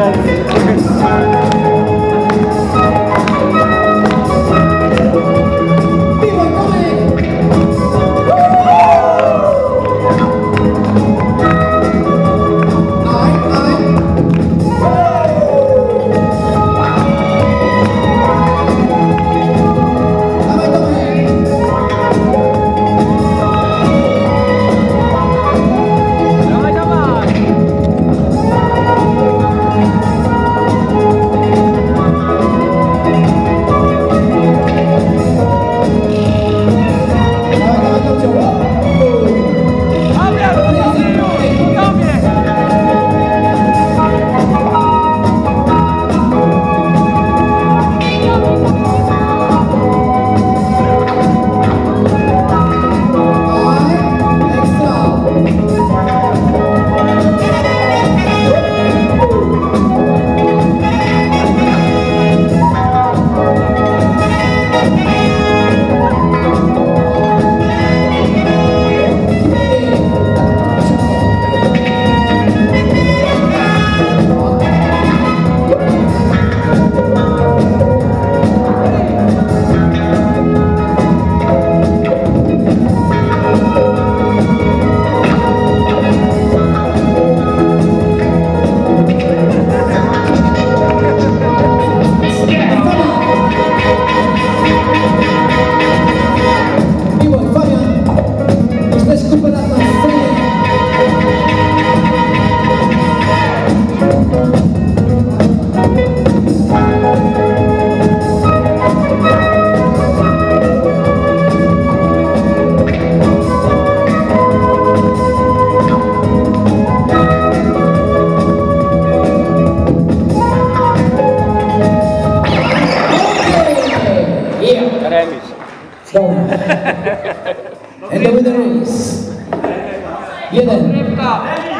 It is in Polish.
감사합니다. Remis. Dobra. And the winner is... Jeden.